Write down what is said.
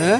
嗯？